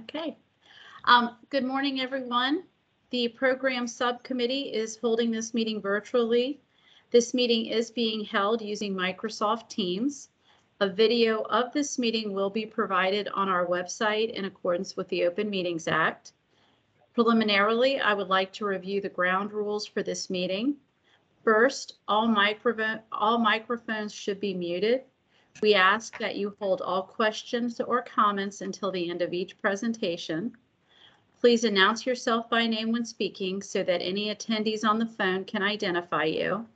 Okay. Um, Good morning, everyone. The program subcommittee is holding this meeting virtually. This meeting is being held using Microsoft Teams. A video of this meeting will be provided on our website in accordance with the Open Meetings Act. Preliminarily, I would like to review the ground rules for this meeting. First, all microphone, all microphones should be muted. We ask that you hold all questions or comments until the end of each presentation. Please announce yourself by name when speaking so that any attendees on the phone can identify you.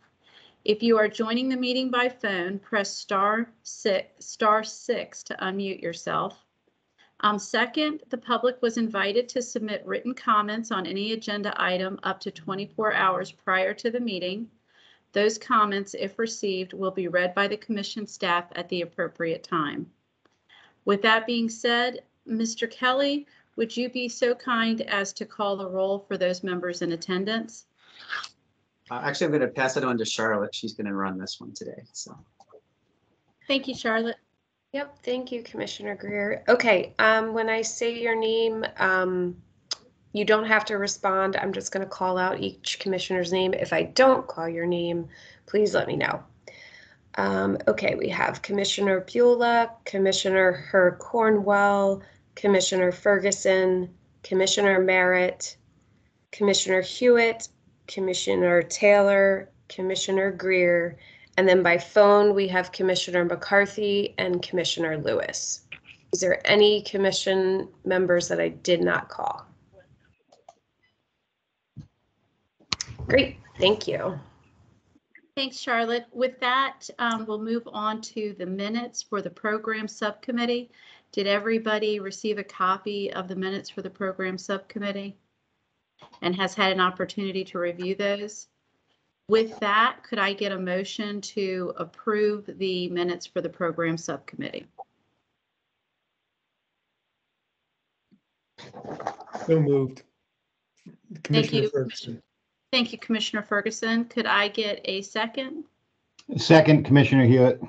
If you are joining the meeting by phone, press star six, star six to unmute yourself. Um, second, the public was invited to submit written comments on any agenda item up to 24 hours prior to the meeting. Those comments, if received, will be read by the commission staff at the appropriate time. With that being said, Mr. Kelly, would you be so kind as to call the roll for those members in attendance? Uh, Actually, I'm going to pass it on to Charlotte. She's going to run this one today, so. Thank you, Charlotte. Yep, thank you, Commissioner Greer. Okay, um, when I say your name, um, you don't have to respond. I'm just gonna call out each commissioner's name. If I don't call your name, please let me know. Um, okay, we have Commissioner Beulah, Commissioner Her Cornwell, Commissioner Ferguson, Commissioner Merritt, Commissioner Hewitt, Commissioner Taylor, Commissioner Greer, and then by phone, we have Commissioner McCarthy and Commissioner Lewis. Is there any commission members that I did not call? Great, thank you. Thanks, Charlotte. With that, um, we'll move on to the minutes for the program subcommittee. Did everybody receive a copy of the minutes for the program subcommittee? And has had an opportunity to review those? With that, could I get a motion to approve the minutes for the program subcommittee? So moved. Commissioner you, Ferguson. Thank you, Commissioner Ferguson. Could I get a second? Second, Commissioner Hewitt.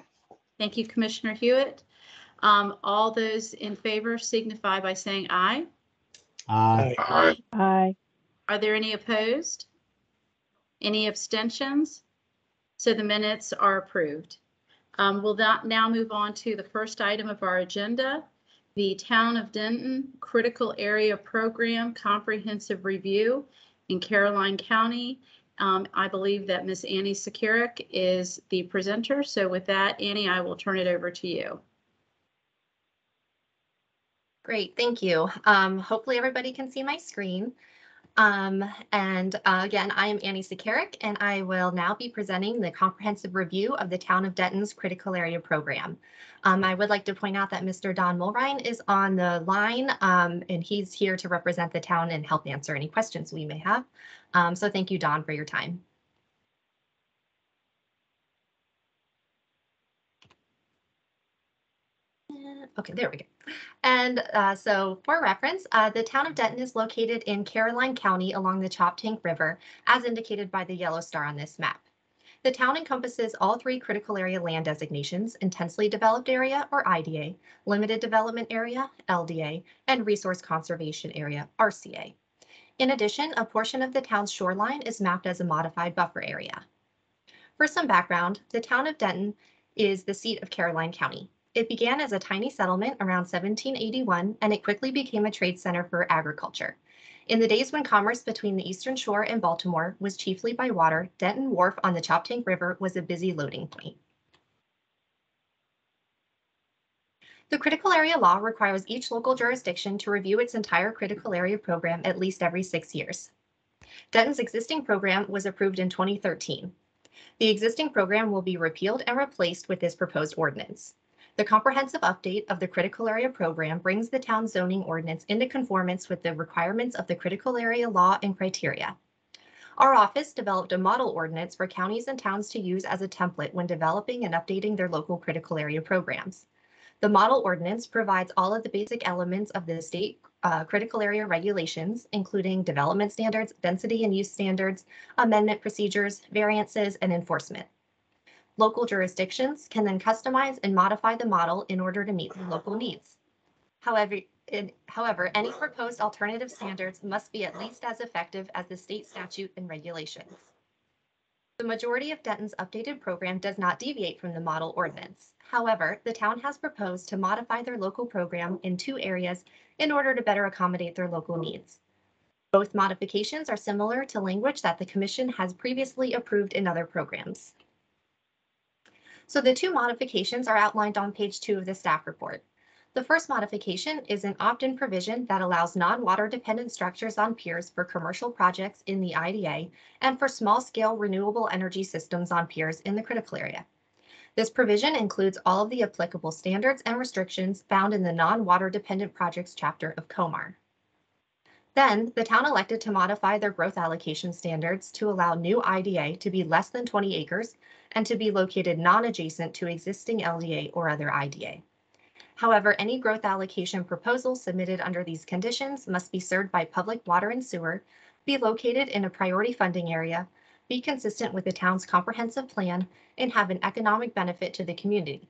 Thank you, Commissioner Hewitt. Um, all those in favor signify by saying aye. Aye. Aye. Aye. Are there any opposed? Any abstentions? So the minutes are approved. Um, We'll not now move on to the first item of our agenda, the Town of Denton Critical Area Program Comprehensive Review in Caroline County. Um, I believe that Miss Annie Sakirik is the presenter. So with that, Annie, I will turn it over to you. Great, thank you. Um, hopefully everybody can see my screen. Um, and uh, again, I am Annie Sakarik, and I will now be presenting the comprehensive review of the Town of Denton's Critical Area Program. Um, I would like to point out that Mr. Don Mulrine is on the line, um, and he's here to represent the town and help answer any questions we may have. Um, so thank you, Don, for your time. Okay, there we go. And uh, so for reference, uh, the town of Denton is located in Caroline County along the Choptank River, as indicated by the yellow star on this map. The town encompasses all three critical area land designations, intensely developed area or IDA, limited development area, LDA, and resource conservation area, RCA. In addition, a portion of the town's shoreline is mapped as a modified buffer area. For some background, the town of Denton is the seat of Caroline County. It began as a tiny settlement around 1781, and it quickly became a trade center for agriculture. In the days when commerce between the Eastern Shore and Baltimore was chiefly by water, Denton Wharf on the Choptank River was a busy loading point. The critical area law requires each local jurisdiction to review its entire critical area program at least every six years. Denton's existing program was approved in 2013. The existing program will be repealed and replaced with this proposed ordinance. The comprehensive update of the critical area program brings the town zoning ordinance into conformance with the requirements of the critical area law and criteria. Our office developed a model ordinance for counties and towns to use as a template when developing and updating their local critical area programs. The model ordinance provides all of the basic elements of the state uh, critical area regulations, including development standards, density and use standards, amendment procedures, variances, and enforcement. Local jurisdictions can then customize and modify the model in order to meet the local needs. However, it- however, any proposed alternative standards must be at least as effective as the state statute and regulations. The majority of Denton's updated program does not deviate from the model ordinance. However, the town has proposed to modify their local program in two areas in order to better accommodate their local needs. Both modifications are similar to language that the commission has previously approved in other programs. So the two modifications are outlined on page two of the staff report. The first modification is an opt-in provision that allows non-water dependent structures on piers for commercial projects in the IDA and for small-scale renewable energy systems on piers in the critical area. This provision includes all of the applicable standards and restrictions found in the non-water dependent projects chapter of COMAR. Then, the town elected to modify their growth allocation standards to allow new IDA to be less than 20 acres and to be located non-adjacent to existing LDA or other IDA. However, any growth allocation proposal submitted under these conditions must be served by public water and sewer, be located in a priority funding area, be consistent with the town's comprehensive plan, and have an economic benefit to the community.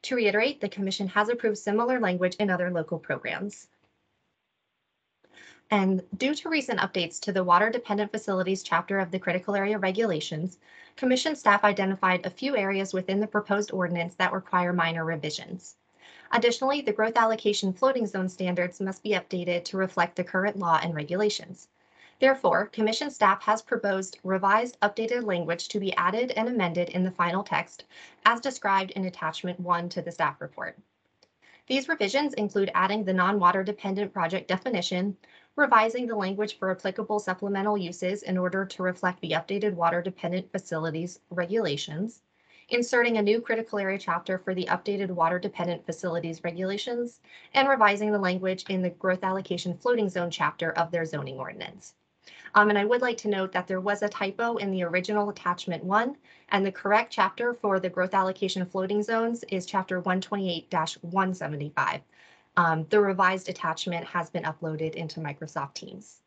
To reiterate, the commission has approved similar language in other local programs. And due to recent updates to the water dependent facilities chapter of the critical area regulations, commission staff identified a few areas within the proposed ordinance that require minor revisions. Additionally, the growth allocation floating zone standards must be updated to reflect the current law and regulations. Therefore, commission staff has proposed revised updated language to be added and amended in the final text as described in attachment one to the staff report. These revisions include adding the non-water dependent project definition, revising the language for applicable supplemental uses in order to reflect the updated water dependent facilities regulations, inserting a new critical area chapter for the updated water dependent facilities regulations, and revising the language in the growth allocation floating zone chapter of their zoning ordinance. Um, and I would like to note that there was a typo in the original attachment one, and the correct chapter for the growth allocation floating zones is chapter one twenty-eight one seventy-five. Um, the revised attachment has been uploaded into Microsoft Teams.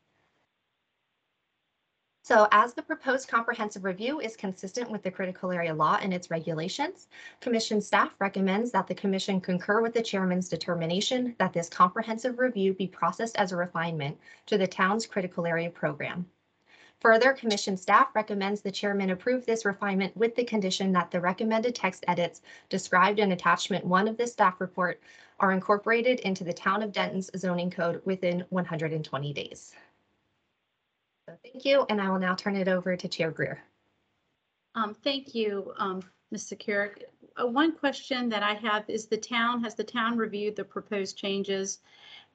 So as the proposed comprehensive review is consistent with the critical area law and its regulations, commission staff recommends that the commission concur with the chairman's determination that this comprehensive review be processed as a refinement to the town's critical area program. Further, commission staff recommends the chairman approve this refinement with the condition that the recommended text edits described in attachment one of this staff report are incorporated into the town of Denton's zoning code within 120 days. So thank you, and I will now turn it over to Chair Greer. Um, thank you, um, Ms. Secure. Uh, one question that I have is the town, has the town reviewed the proposed changes?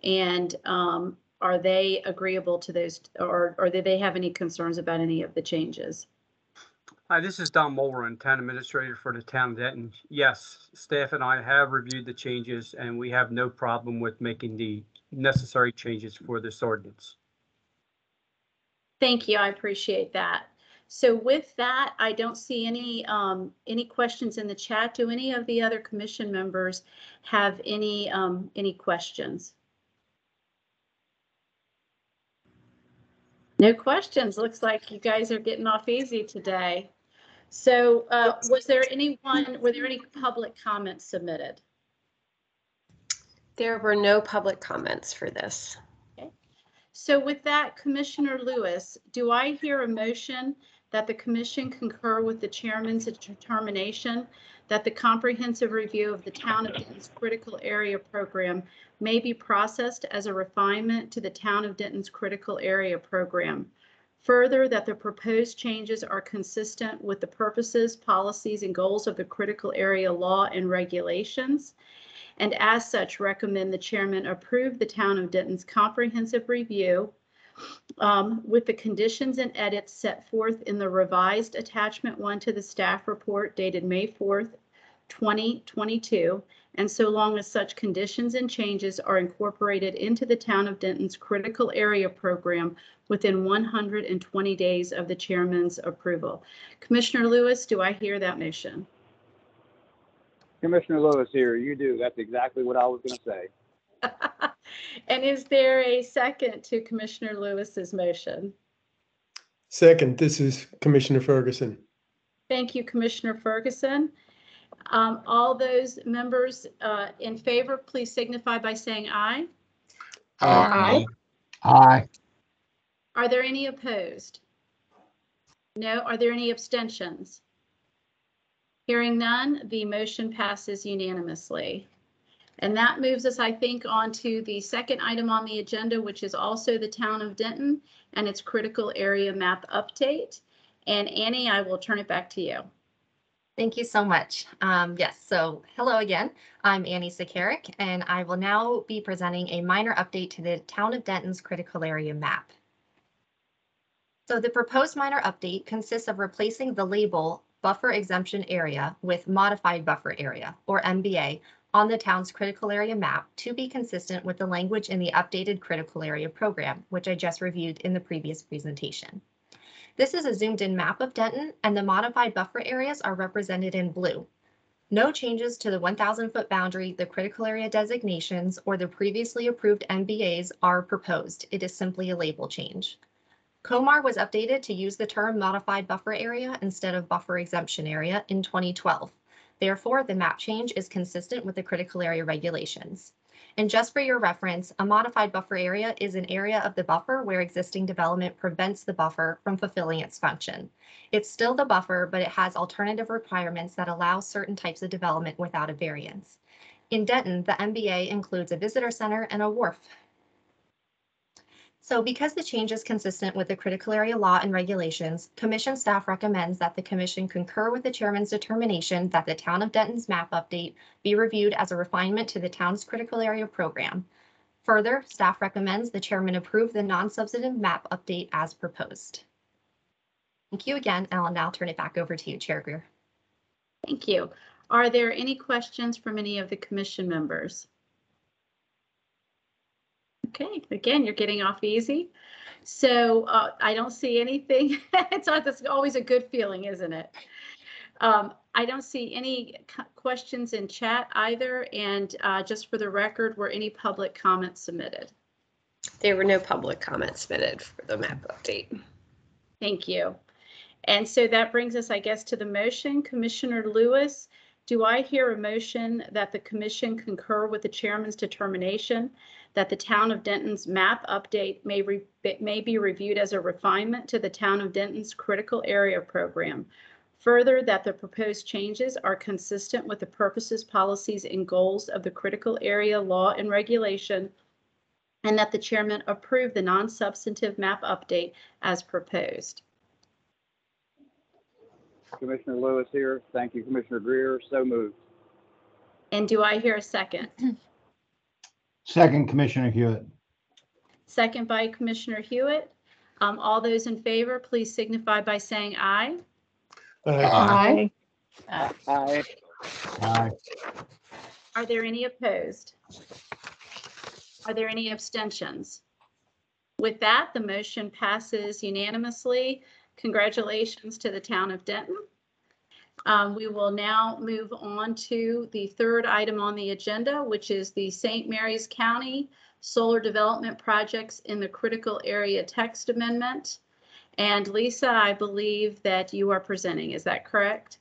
And, um, are they agreeable to those, or, or do they have any concerns about any of the changes? Hi, this is Don Mulrine, Town Administrator for the Town of Denton. Yes, staff and I have reviewed the changes and we have no problem with making the necessary changes for this ordinance. Thank you, I appreciate that. So with that, I don't see any, um, any questions in the chat. Do any of the other commission members have any, um, any questions? No questions. Looks like you guys are getting off easy today. So, uh, was there anyone, were there any public comments submitted? There were no public comments for this. Okay. So with that, Commissioner Lewis, do I hear a motion that the commission concur with the chairman's determination that the comprehensive review of the town of Denton's critical area program may be processed as a refinement to the town of Denton's critical area program? Further, that the proposed changes are consistent with the purposes, policies, and goals of the critical area law and regulations and as such recommend the chairman approve the town of Denton's comprehensive review um, with the conditions and edits set forth in the revised attachment one to the staff report dated May 4th, 2022, and so long as such conditions and changes are incorporated into the town of Denton's critical area program within 120 days of the chairman's approval. Commissioner Lewis, do I hear that motion? Commissioner Lewis here, you do. That's exactly what I was going to say. And is there a second to Commissioner Lewis's motion? Second, this is Commissioner Ferguson. Thank you, Commissioner Ferguson. Um, All those members uh, in favor, please signify by saying aye. Aye. Aye. Are there any opposed? No. Are there any abstentions? Hearing none, the motion passes unanimously. And that moves us, I think, on to the second item on the agenda, which is also the town of Denton and its critical area map update. And Annie, I will turn it back to you. Thank you so much. Um, yes, so hello again. I'm Annie Sakarik, and I will now be presenting a minor update to the Town of Denton's critical area map. So the proposed minor update consists of replacing the label buffer exemption area with modified buffer area, or MBA, on the town's critical area map to be consistent with the language in the updated critical area program, which I just reviewed in the previous presentation. This is a zoomed in map of Denton and the modified buffer areas are represented in blue. No changes to the 1,000 foot boundary, the critical area designations, or the previously approved MBAs are proposed. It is simply a label change. COMAR was updated to use the term modified buffer area instead of buffer exemption area in 2012. Therefore, the map change is consistent with the critical area regulations. And just for your reference, a modified buffer area is an area of the buffer where existing development prevents the buffer from fulfilling its function. It's still the buffer, but it has alternative requirements that allow certain types of development without a variance. In Denton, the MBA includes a visitor center and a wharf. So because the change is consistent with the critical area law and regulations, commission staff recommends that the commission concur with the chairman's determination that the town of Denton's map update be reviewed as a refinement to the town's critical area program. Further, staff recommends the chairman approve the non-substantive map update as proposed. Thank you again, and I'll now turn it back over to you, Chair Greer. Thank you. Are there any questions from any of the commission members? Okay, again, you're getting off easy. So uh, I don't see anything. it's, always a good feeling, isn't it? Um, I don't see any questions in chat either. And uh, just for the record, were any public comments submitted? There were no public comments submitted for the map update. Thank you. And so that brings us, I guess, to the motion. Commissioner Lewis, do I hear a motion that the commission concur with the chairman's determination that the town of Denton's map update may, re- may be reviewed as a refinement to the town of Denton's critical area program? Further, that the proposed changes are consistent with the purposes, policies, and goals of the critical area law and regulation, and that the chairman approve the non-substantive map update as proposed. Commissioner Lewis here. Thank you, Commissioner Greer. So moved. And do I hear a second? Second, Commissioner Hewitt. Second by Commissioner Hewitt. Um, all those in favor, please signify by saying aye. Aye. Aye. Aye. Aye. Are there any opposed? Are there any abstentions? With that, the motion passes unanimously. Congratulations to the town of Denton. Um, we will now move on to the third item on the agenda, which is the St. Mary's County Solar Development Projects in the Critical Area Text Amendment. And Lisa, I believe that you are presenting. Is that correct?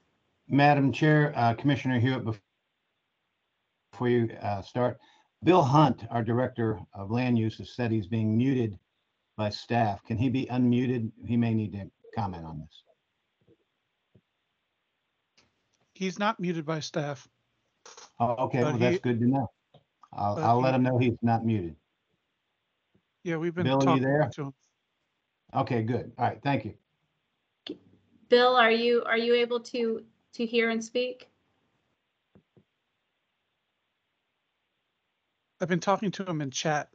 Madam Chair, uh, Commissioner Hewitt, before you uh, start, Bill Hunt, our Director of Land Use, has said he's being muted by staff. Can he be unmuted? He may need to comment on this. He's not muted by staff. Oh, okay, well, But that's he- good to know. I'll, but I'll let he- him know he's not muted. Yeah, we've been Bill, you talking there? to him. Okay, good. All right, thank you. Bill, are you, are you able to, to hear and speak? I've been talking to him in chat.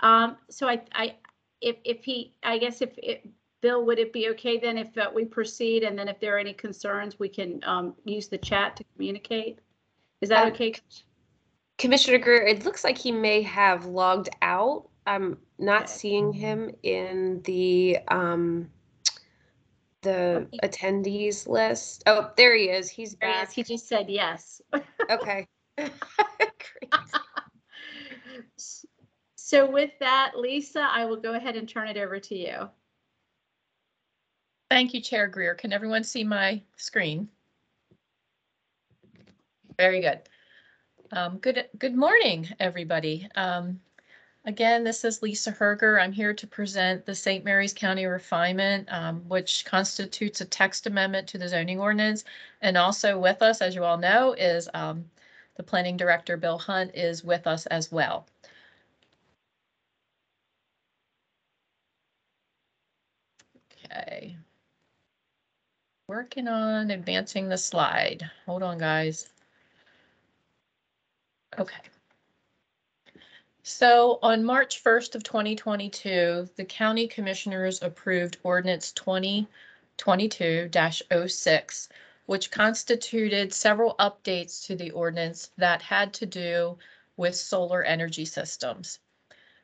Um, so I, I, if, if he, I guess if, it Bill, would it be okay then if uh, we proceed and then if there are any concerns, we can, um, use the chat to communicate? Is that Um, okay? Commissioner Greer, it looks like he may have logged out. I'm not Okay. seeing him in the um the he- attendees list. Oh, there he is. He's There he back. is. He just said yes. Okay. So with that, Lisa, I will go ahead and turn it over to you. Thank you, Chair Greer. Can everyone see my screen? Very good. Um, good, good morning, everybody. Um, again, this is Lisa Hoerger. I'm here to present the St. Mary's County refinement, um, which constitutes a text amendment to the zoning ordinance. And also with us, as you all know, is um, the planning director, Bill Hunt, is with us as well. Okay. Working on advancing the slide. Hold on, guys. Okay. So on March 1st of 2022, the county commissioners approved ordinance 2022-06, which constituted several updates to the ordinance that had to do with solar energy systems.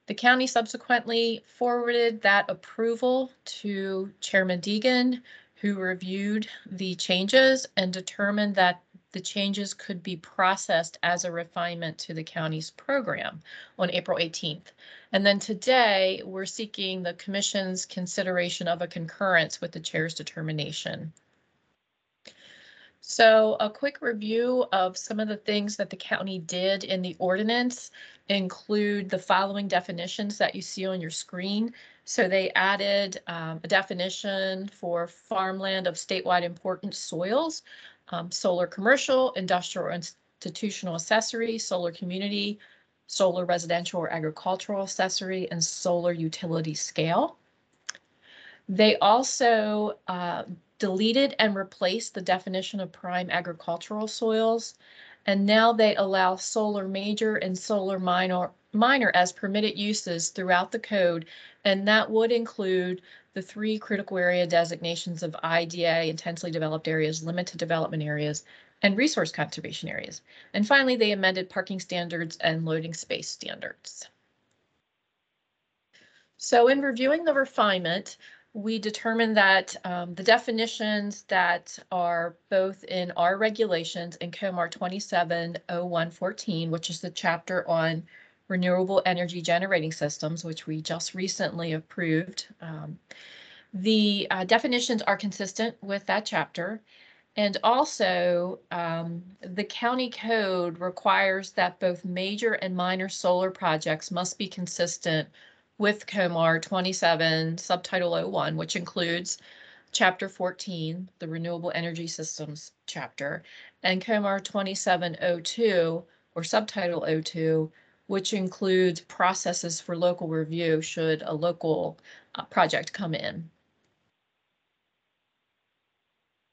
The county subsequently forwarded that approval to Chairman Deegan, who reviewed the changes and determined that the changes could be processed as a refinement to the county's program on April 18th. And then today, we're seeking the commission's consideration of a concurrence with the chair's determination. So a quick review of some of the things that the county did in the ordinance include the following definitions that you see on your screen. So they added um, a definition for farmland of statewide important soils, um, solar commercial, industrial, institutional accessory, solar community, solar residential or agricultural accessory, and solar utility scale. They also uh, deleted and replaced the definition of prime agricultural soils. And now they allow solar major and solar minor, minor as permitted uses throughout the code. And that would include the three critical area designations of IDA, intensely developed areas, limited development areas, and resource conservation areas. And finally, they amended parking standards and loading space standards. So in reviewing the refinement, we determined that um, the definitions that are both in our regulations and COMAR 270114, which is the chapter on renewable energy generating systems, which we just recently approved. Um, the uh, definitions are consistent with that chapter. And also, um, the county code requires that both major and minor solar projects must be consistent with COMAR 27 subtitle 01, which includes chapter 14, the renewable energy systems chapter, and COMAR 2702 or subtitle 02, which includes processes for local review should a local uh, project come in.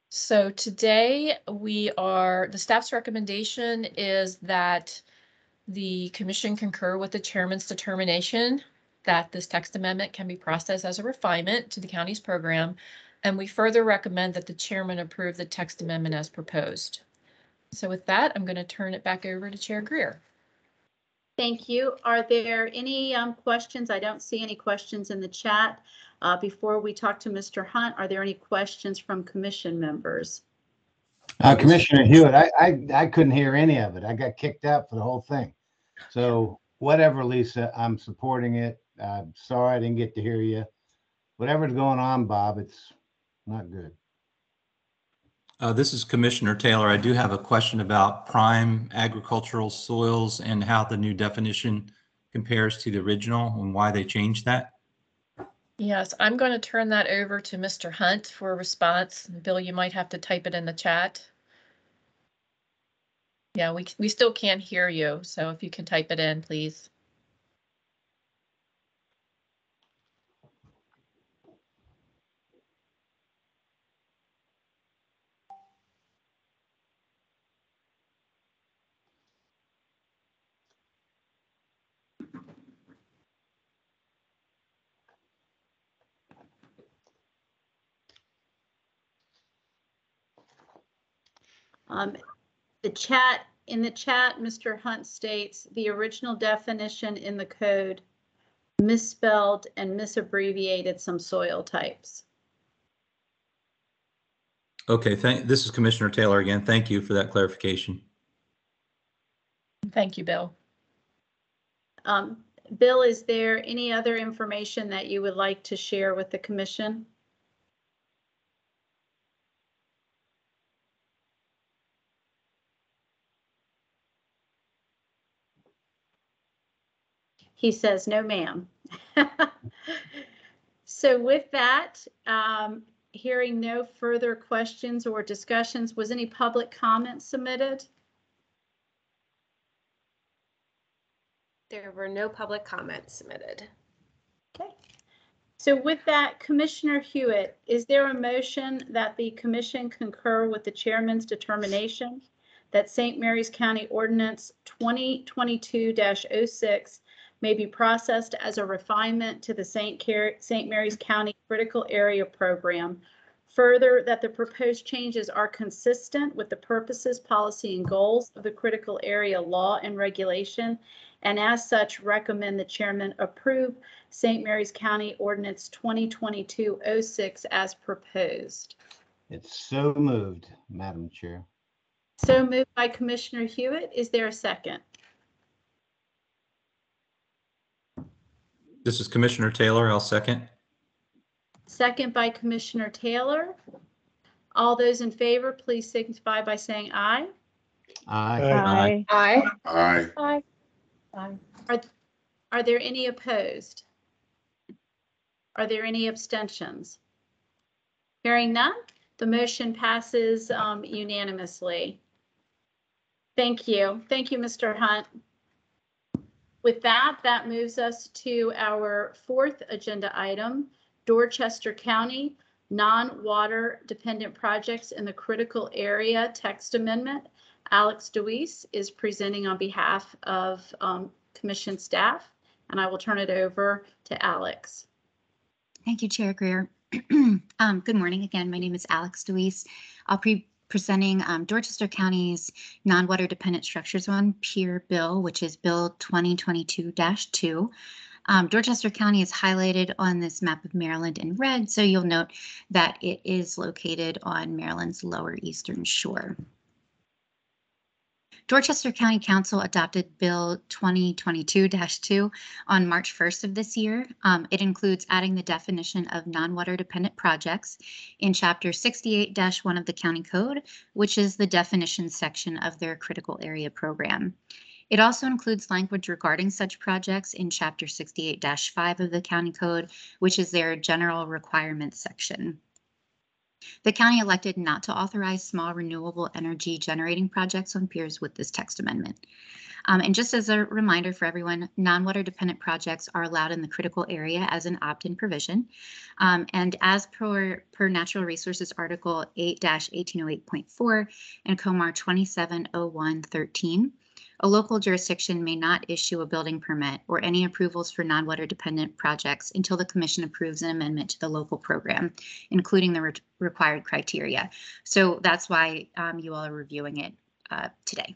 So today we are, the staff's recommendation is that the commission concur with the chairman's determination that this text amendment can be processed as a refinement to the county's program. And we further recommend that the chairman approve the text amendment as proposed. So with that, I'm going to turn it back over to Chair Greer. Thank you. Are there any um, questions? I don't see any questions in the chat. Uh, before we talk to Mr. Hunt, are there any questions from commission members? Uh, Commissioner Hewitt, I, I, I couldn't hear any of it. I got kicked out for the whole thing. So whatever, Lisa, I'm supporting it. I'm sorry I didn't get to hear you. Whatever's going on, Bob, it's not good. Uh, this is Commissioner Taylor. I do have a question about prime agricultural soils and how the new definition compares to the original and why they changed that. Yes, I'm going to turn that over to Mr. Hunt for a response. Bill, you might have to type it in the chat. Yeah, we, we still can't hear you, so if you can type it in, please. Um, the chat, in the chat, Mr. Hunt states the original definition in the code misspelled and misabbreviated some soil types. Okay, thank, this is Commissioner Taylor again. Thank you for that clarification. Thank you, Bill. Um, Bill, is there any other information that you would like to share with the commission? He says, no, ma'am. So with that, um, hearing no further questions or discussions, was any public comment submitted? There were no public comments submitted. Okay. So with that, Commissioner Hewitt, is there a motion that the commission concur with the chairman's determination that St. Mary's County Ordinance 2022-06 may be processed as a refinement to the St. St. Mary's County Critical Area Program? Further, that the proposed changes are consistent with the purposes, policy, and goals of the critical area law and regulation, and as such, recommend the chairman approve St. Mary's County Ordinance 2022-06 as proposed. It's so moved, Madam Chair. So moved by Commissioner Hewitt. Is there a second? This is Commissioner Taylor. I'll second. Second by Commissioner Taylor. All those in favor, please signify by saying aye. Aye. Aye. Aye. Aye. Aye. Are, are there any opposed? Are there any abstentions? Hearing none, the motion passes um, unanimously. Thank you. Thank you, Mr. Hunt. With that, that moves us to our fourth agenda item, Dorchester County non-water dependent projects in the critical area text amendment. Alex Deweese is presenting on behalf of um, commission staff, and I will turn it over to Alex. Thank you, Chair Greer. um, good morning again. My name is Alex Deweese. I'll be presenting um, Dorchester County's non-water dependent structures on pier bill, which is Bill 2022-2. Um, Dorchester County is highlighted on this map of Maryland in red, so you'll note that it is located on Maryland's lower eastern shore. Dorchester County Council adopted Bill 2022-2 on March 1st of this year. Um, it includes adding the definition of non-water dependent projects in Chapter 68-1 of the County Code, which is the definition section of their critical area program. It also includes language regarding such projects in Chapter 68-5 of the County Code, which is their general requirements section. The county elected not to authorize small renewable energy generating projects on piers with this text amendment. Um, and just as a reminder for everyone, non-water dependent projects are allowed in the critical area as an opt-in provision. Um, and as per, per Natural Resources Article 8-1808.4 and COMAR 270113, a local jurisdiction may not issue a building permit or any approvals for non-water dependent projects until the commission approves an amendment to the local program, including the re required criteria. So that's why um, you all are reviewing it uh, today.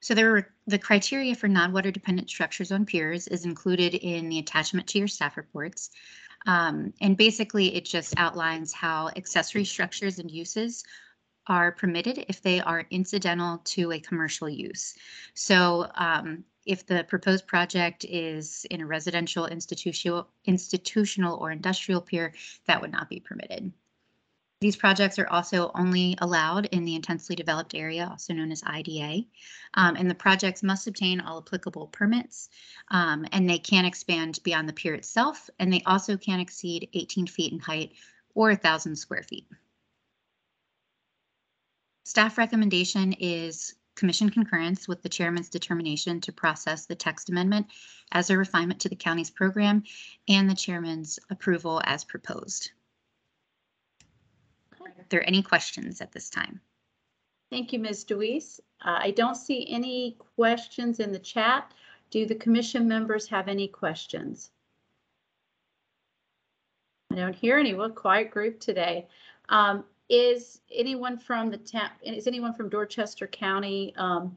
So there were, the criteria for non-water dependent structures on piers is included in the attachment to your staff reports. Um, and basically it just outlines how accessory structures and uses are permitted if they are incidental to a commercial use. So um, if the proposed project is in a residential, institutional, institutional or industrial pier, that would not be permitted. These projects are also only allowed in the intensely developed area, also known as IDA, um, and the projects must obtain all applicable permits, um, and they can expand beyond the pier itself, and they also can exceed 18 feet in height or 1,000 square feet. Staff recommendation is commission concurrence with the chairman's determination to process the text amendment as a refinement to the county's program and the chairman's approval as proposed. Are there any questions at this time? Thank you, Ms. Deweese. Uh, I don't see any questions in the chat. Do the commission members have any questions? I don't hear any. What quiet group today. Um, is anyone from the town, is anyone from Dorchester County um,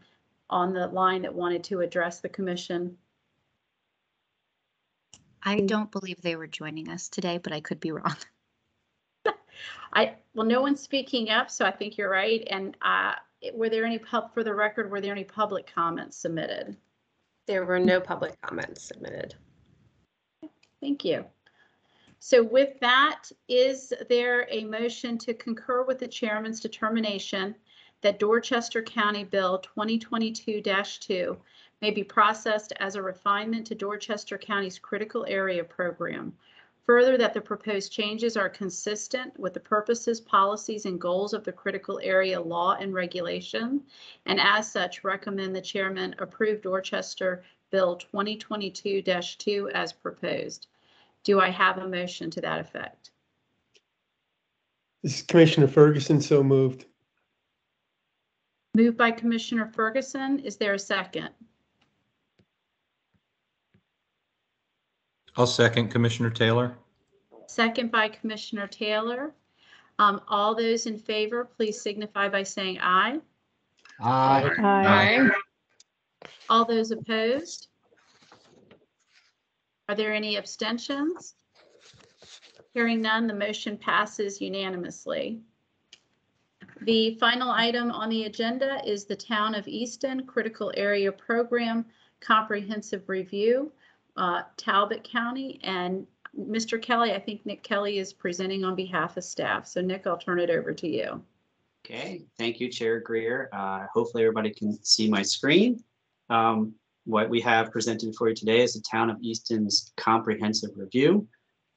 on the line that wanted to address the commission? I don't believe they were joining us today, but I could be wrong. I, well, no one's speaking up, so I think you're right. And uh, were there any pub, for the record, were there any public comments submitted? There were no public comments submitted. Thank you. So with that, is there a motion to concur with the chairman's determination that Dorchester County Bill 2022-2 may be processed as a refinement to Dorchester County's critical area program. Further, that the proposed changes are consistent with the purposes, policies, and goals of the critical area law and regulation, and as such, recommend the chairman approve Dorchester Bill 2022-2 as proposed. Do I have a motion to that effect? This is Commissioner Ferguson, so moved. Moved by Commissioner Ferguson. Is there a second? I'll second Commissioner Taylor. Second by Commissioner Taylor. Um, all those in favor, please signify by saying aye. Aye. Aye. All those opposed? Are there any abstentions? Hearing none, the motion passes unanimously. The final item on the agenda is the Town of Easton Critical Area Program Comprehensive Review, uh, Talbot County. And Mr. Kelly, I think Nick Kelly is presenting on behalf of staff. So Nick, I'll turn it over to you. Okay, thank you, Chair Greer. Uh, Hopefully, everybody can see my screen. Um, What we have presented for you today is the Town of Easton's comprehensive review.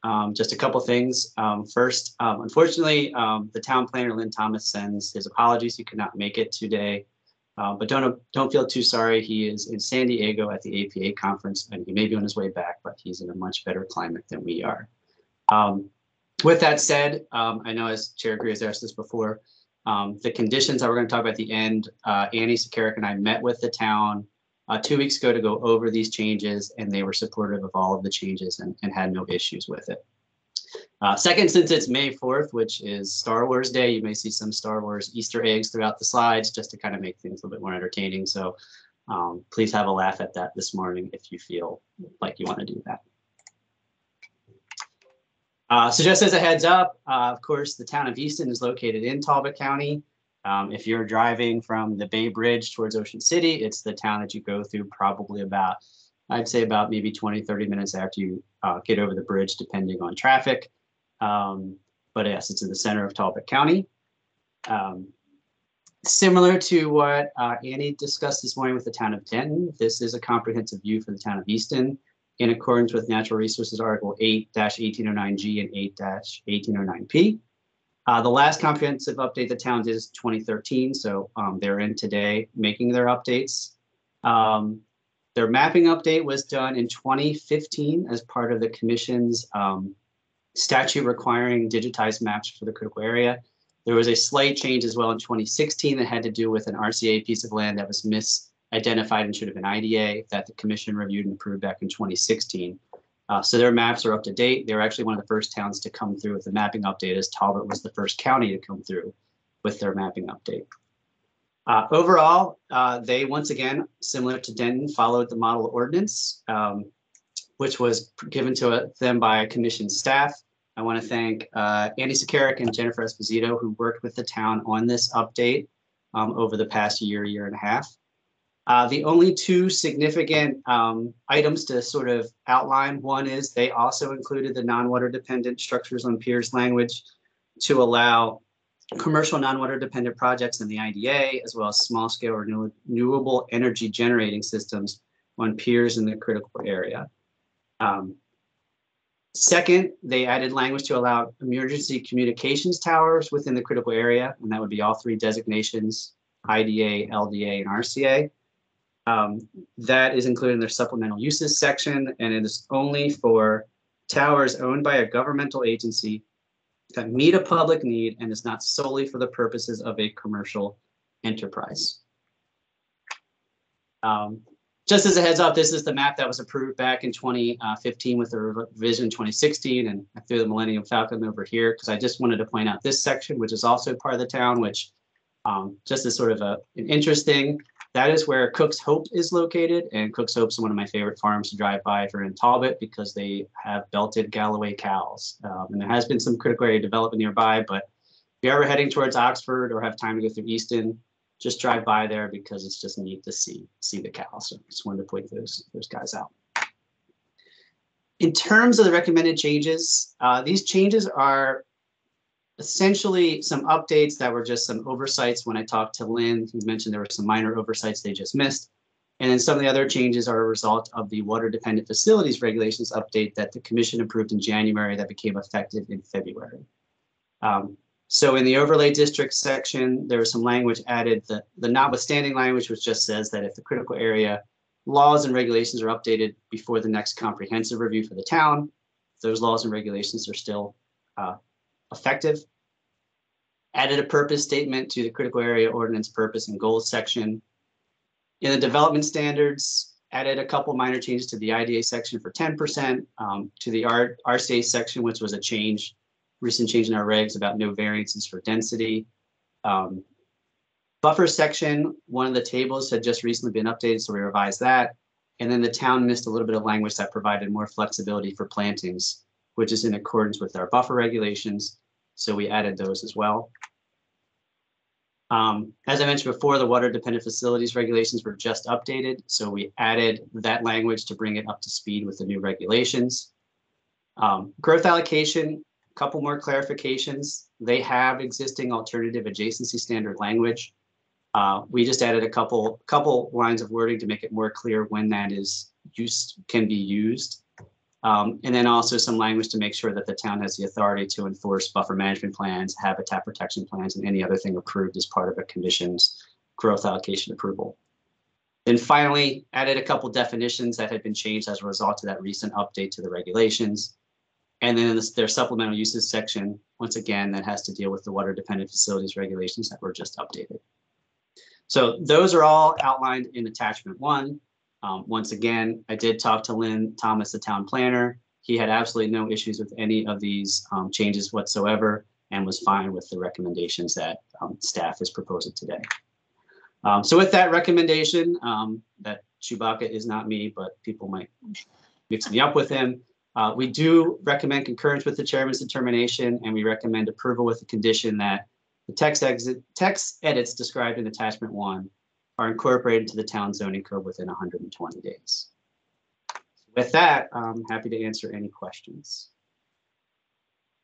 Um, Just a couple things. Um, First, um, unfortunately, um, the town planner, Lynn Thomas, sends his apologies. He could not make it today. Uh, But don't, don't feel too sorry. He is in San Diego at the APA conference, and he may be on his way back, but he's in a much better climate than we are. Um, With that said, um, I know as Chair Greer has asked this before, the conditions that we're going to talk about at the end, uh, Annie Sakaric and I met with the town uh, two weeks ago to go over these changes, and they were supportive of all of the changes and, and had no issues with it. Uh, second, since it's May 4th, which is Star Wars Day, you may see some Star Wars Easter eggs throughout the slides just to kind of make things a little bit more entertaining. So um, please have a laugh at that this morning if you feel like you want to do that. Uh, so just as a heads up, uh, of course, the town of Easton is located in Talbot County. Um, if you're driving from the Bay Bridge towards Ocean City, it's the town that you go through probably about, I'd say about maybe 20, 30 minutes after you uh, get over the bridge, depending on traffic. Um, but yes, it's in the center of Talbot County. Um, similar to what uh, Annie discussed this morning with the town of Denton, this is a comprehensive view for the town of Easton in accordance with Natural Resources Article 8-1809G and 8-1809P. Uh, the last comprehensive update the town did is 2013, so um, they're in today making their updates. Um, their mapping update was done in 2015 as part of the commission's um, statute requiring digitized maps for the critical area. There was a slight change as well in 2016 that had to do with an RCA piece of land that was misidentified and should have been IDA that the commission reviewed and approved back in 2016. Uh, so their maps are up to date. They were actually one of the first towns to come through with the mapping update as Talbot was the first county to come through with their mapping update. Uh, overall, uh, they once again, similar to Denton, followed the model ordinance, um, which was given to uh, them by commission staff. I want to thank uh, Annie Sakaric and Jennifer Esposito, who worked with the town on this update um, over the past year, year and a half. Uh, the only two significant um, items to sort of outline, one is they also included the non-water dependent structures on piers language to allow commercial non-water dependent projects in the IDA, as well as small scale renew- renewable energy generating systems on piers in the critical area. Um, Second, they added language to allow emergency communications towers within the critical area, and that would be all three designations, IDA, LDA, and RCA. Um, that is included in their supplemental uses section, and it is only for towers owned by a governmental agency that meet a public need and is not solely for the purposes of a commercial enterprise. Um, just as a heads up, this is the map that was approved back in 2015 with the revision 2016, and I threw the Millennium Falcon over here because I just wanted to point out this section, which is also part of the town, which um, just as sort of a, an interesting, that is where Cook's Hope is located, and Cook's Hope is one of my favorite farms to drive by if you're in Talbot because they have belted Galloway cows, um, and there has been some critical area development nearby, but if you're ever heading towards Oxford or have time to go through Easton, just drive by there because it's just neat to see see the cows. So just wanted to point those those guys out. In terms of the recommended changes, uh, these changes are essentially some updates that were just some oversights when I talked to Lynn, who mentioned there were some minor oversights they just missed. And then some of the other changes are a result of the water dependent facilities regulations update that the commission approved in January that became effective in February. Um, so in the overlay district section, there was some language added. The, the notwithstanding language, which just says that if the critical area laws and regulations are updated before the next comprehensive review for the town, those laws and regulations are still uh, effective. Added a purpose statement to the critical area ordinance purpose and goals section. In the development standards, added a couple minor changes to the IDA section for ten percent, um, to the R, RCA section, which was a change, recent change in our regs about no variances for density. Um, Buffer section, one of the tables had just recently been updated, so we revised that. And then the town missed a little bit of language that provided more flexibility for plantings, which is in accordance with our buffer regulations. So we added those as well. Um, as I mentioned before, the water dependent facilities regulations were just updated, so we added that language to bring it up to speed with the new regulations. Um, growth allocation, a couple more clarifications. They have existing alternative adjacency standard language. Uh, we just added a couple, couple lines of wording to make it more clear when that is used, can be used. Um, and then also some language to make sure that the town has the authority to enforce buffer management plans, habitat protection plans, and any other thing approved as part of a condition's growth allocation approval. Then finally, added a couple definitions that had been changed as a result of that recent update to the regulations. And then this- their supplemental uses section, once again, that has to deal with the water dependent facilities regulations that were just updated. So those are all outlined in attachment one. Um, once again, I did talk to Lynn Thomas, the town planner. He had absolutely no issues with any of these um, changes whatsoever and was fine with the recommendations that um, staff is proposing today. Um, so with that recommendation, um, that Chewbacca is not me, but people might mix me up with him. Uh, we do recommend concurrence with the chairman's determination and we recommend approval with the condition that the text exit, text edits described in attachment one are incorporated into the town zoning code within 120 days. With that, I'm happy to answer any questions.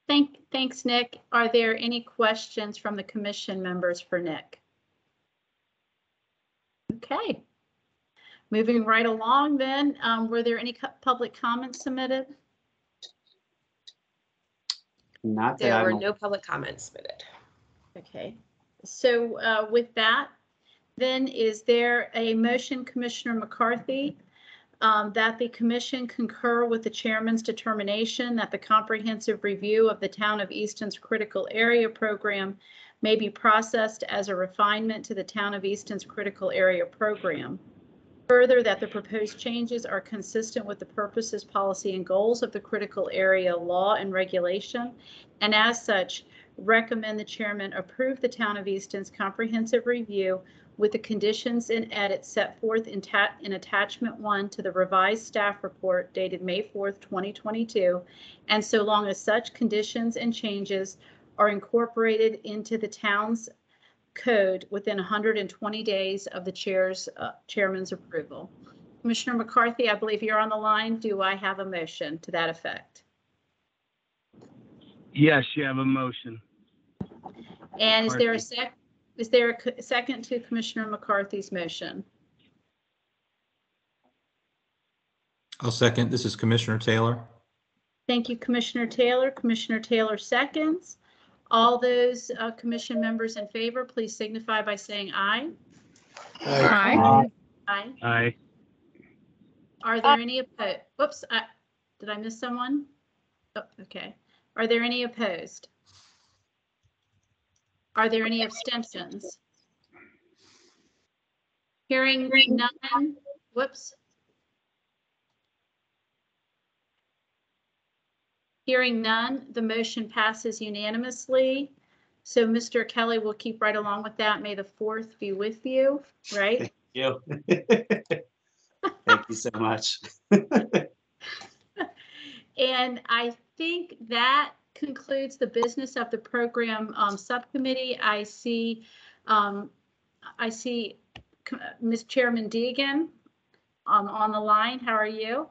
Thank, thanks, Nick. Are there any questions from the commission members for Nick? Okay. Moving right along then, um, were there any co- public comments submitted? Not that There were I'm, no public comments submitted. Okay, so uh, with that, then is there a motion, Commissioner McCarthy, um, that the commission concur with the chairman's determination that the comprehensive review of the town of Easton's critical area program may be processed as a refinement to the town of Easton's critical area program. Further, that the proposed changes are consistent with the purposes, policy, and goals of the critical area law and regulation, and as such, recommend the chairman approve the town of Easton's comprehensive review with the conditions and edits set forth in in attachment one to the revised staff report dated May 4th, 2022. And so long as such conditions and changes are incorporated into the town's code within 120 days of the chair's, uh, chairman's approval. Commissioner McCarthy, I believe you're on the line. Do I have a motion to that effect? Yes, you have a motion. And is there a McCarthy. Sec, is there a second to Commissioner McCarthy's motion? I'll second. This is Commissioner Taylor. Thank you, Commissioner Taylor. Commissioner Taylor seconds. All those uh, commission members in favor, please signify by saying aye. Aye. Aye. Aye. Are there any opposed? Whoops, I- did I miss someone? Oh, okay. Are there any opposed? Are there any abstentions? Hearing none, whoops. Hearing none, the motion passes unanimously. So Mr. Kelly will keep right along with that. May the fourth be with you, right? you. Thank you so much. And I think that concludes the business of the program um, subcommittee. I see, um, I see Ms. Chairman Deegan um, on the line. How are you?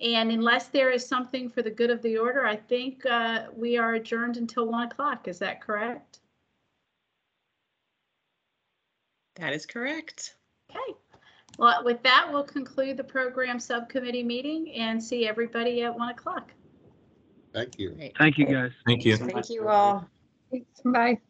And unless there is something for the good of the order, I think uh, we are adjourned until 1 o'clock. Is that correct? That is correct. Okay. Well, with that, we'll conclude the program subcommittee meeting and see everybody at 1 o'clock. Thank you. Thank you, guys. Thank you. Thank you all. Bye.